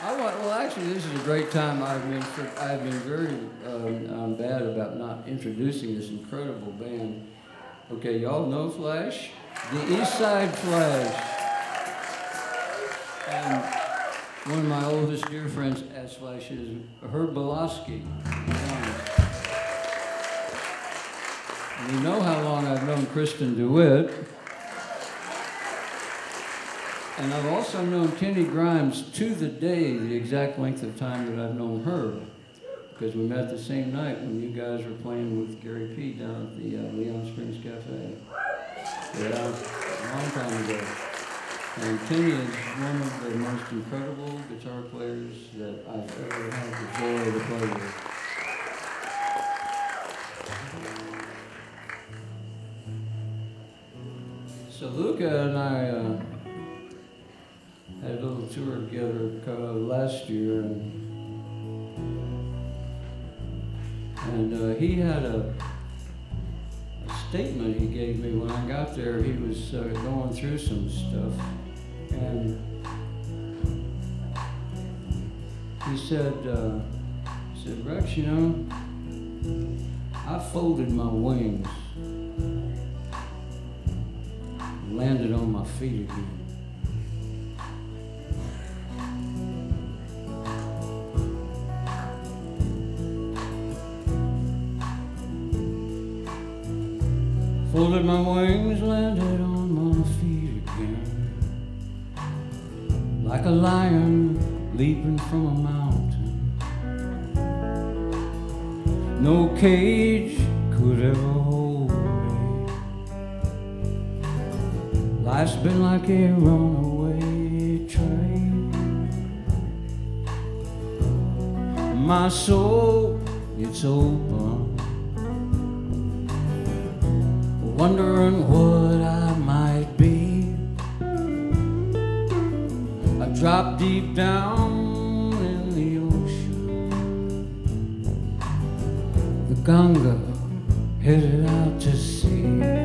I want, well, actually, this is a great time. I've been, I've been very um, bad about not introducing this incredible band. Okay, y'all know Flash? The East Side Flash. And one of my oldest dear friends as Flash is Herb Belofsky. And you know how long I've known Kristin DeWitt. And I've also known Kenny Grimes to the day, the exact length of time that I've known her, because we met the same night when you guys were playing with Gary P down at the uh, Leon Springs Cafe. Yeah, a long time ago. And Kenny is one of the most incredible guitar players that I've ever had the joy to play with. So Luca and I uh, tour together uh, last year, and, and uh, he had a, a, statement he gave me when I got there. He was uh, going through some stuff, and he said, uh, he said, Rex, you know, I folded my wings, landed on my feet again. Folded my wings, landed on my feet again. Like a lion leaping from a mountain. No cage could ever hold me. Life's been like a runaway train. My soul, it's open. Wondering what I might be. I dropped deep down in the ocean. The Ganga headed out to sea.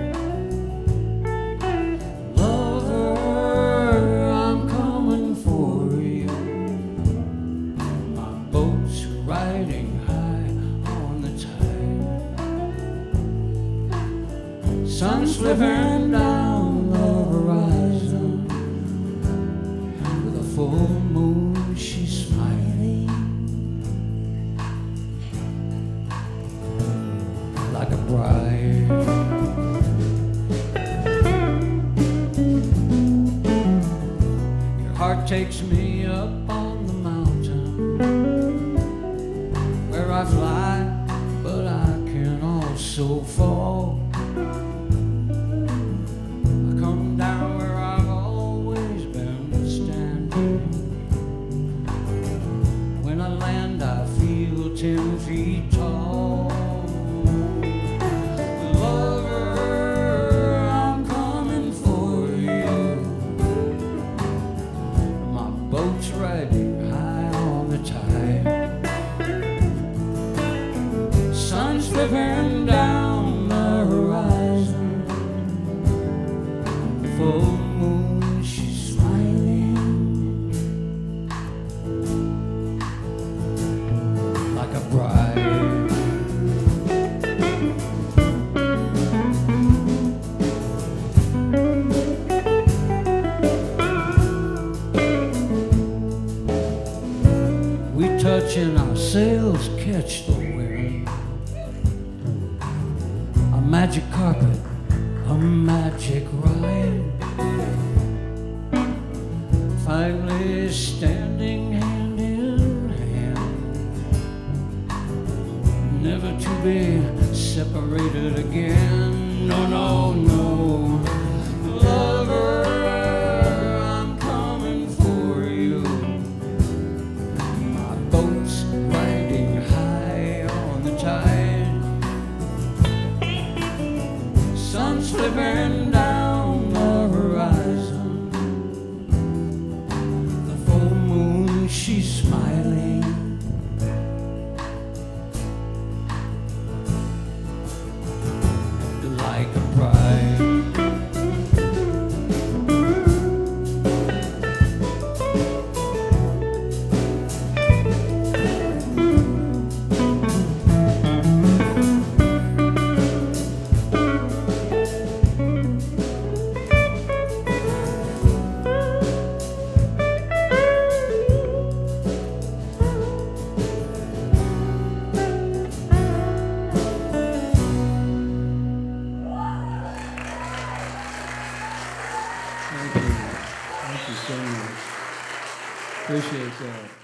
Sun slipping down the horizon. With a full moon she's smiling. Like a bride your heart takes me up on the mountain where I fly but I can also fall ten feet tall. Like. We touch and our sails catch the wind. A magic carpet, a magic ride. Finally standing never to be separated again. No, no, no. Appreciate that.